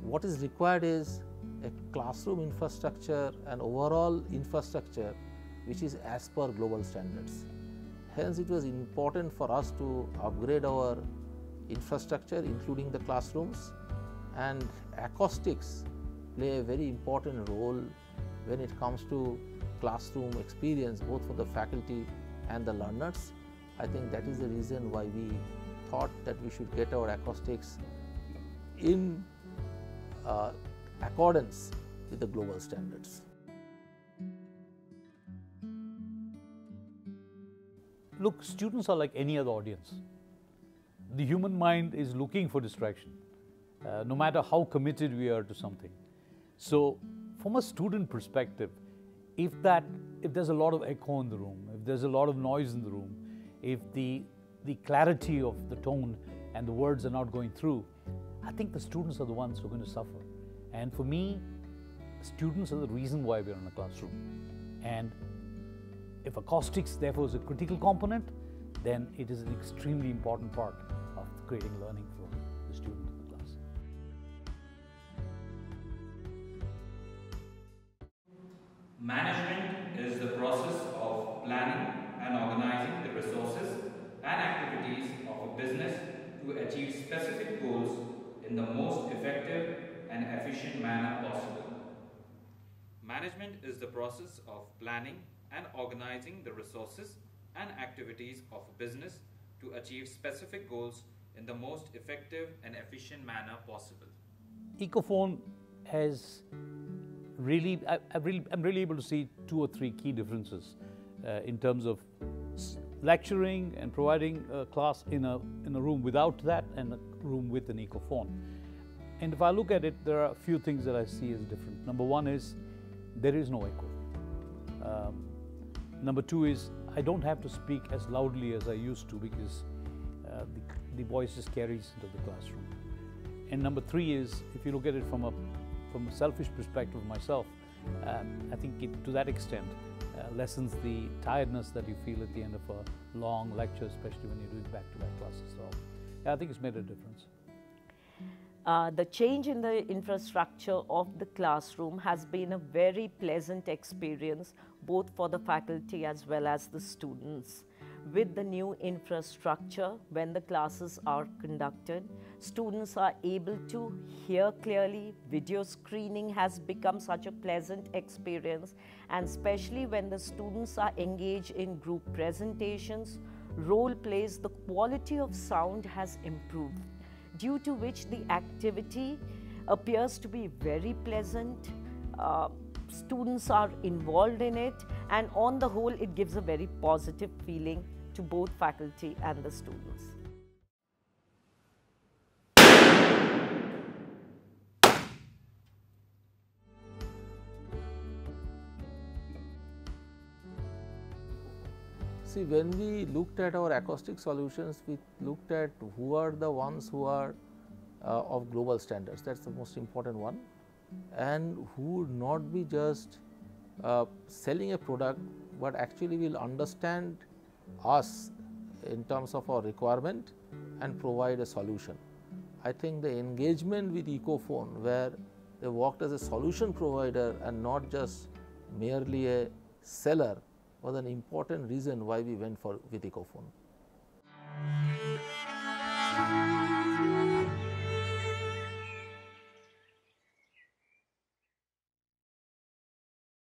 what is required is a classroom infrastructure and overall infrastructure which is as per global standards. Hence, it was important for us to upgrade our infrastructure including the classrooms and acoustics play a very important role when it comes to classroom experience both for the faculty and the learners. I think that is the reason why we thought that we should get our acoustics in uh, accordance with the global standards. Look, students are like any other audience. The human mind is looking for distraction, uh, no matter how committed we are to something. So, from a student perspective, if that if there's a lot of echo in the room, if there's a lot of noise in the room, if the the clarity of the tone and the words are not going through, I think the students are the ones who are going to suffer. And for me, students are the reason why we're in a classroom. And if acoustics therefore is a critical component, then it is an extremely important part of creating learning for the student in the class. Management is the process of planning and organizing the resources and activities of a business to achieve specific goals in the most effective and efficient manner possible. Management is the process of planning and organizing the resources and activities of a business to achieve specific goals in the most effective and efficient manner possible. Ecophon has really, I, I really, I'm really able to see two or three key differences uh, in terms of lecturing and providing a class in a, in a room without that and a room with an Ecophon. And if I look at it, there are a few things that I see as different. Number one is there is no echo. Um, number two is I don't have to speak as loudly as I used to because uh, the, the voice just carries into the classroom. And number three is if you look at it from a from a selfish perspective myself, um, I think it, to that extent uh, lessens the tiredness that you feel at the end of a long lecture, especially when you're doing back-to-back classes. So yeah, I think it's made a difference. Uh, the change in the infrastructure of the classroom has been a very pleasant experience both for the faculty as well as the students. With the new infrastructure, when the classes are conducted, students are able to hear clearly. Video screening has become such a pleasant experience, and especially when the students are engaged in group presentations, role plays, the quality of sound has improved, due to which the activity appears to be very pleasant. Uh, students are involved in it, and on the whole, it gives a very positive feeling to both faculty and the students. See, when we looked at our acoustic solutions, we looked at who are the ones who are uh, of global standards. That's the most important one, and who would not be just uh, selling a product, but actually will understand us in terms of our requirement and provide a solution. I think the engagement with Ecophon, where they worked as a solution provider and not just merely a seller, was an important reason why we went for with Ecophon.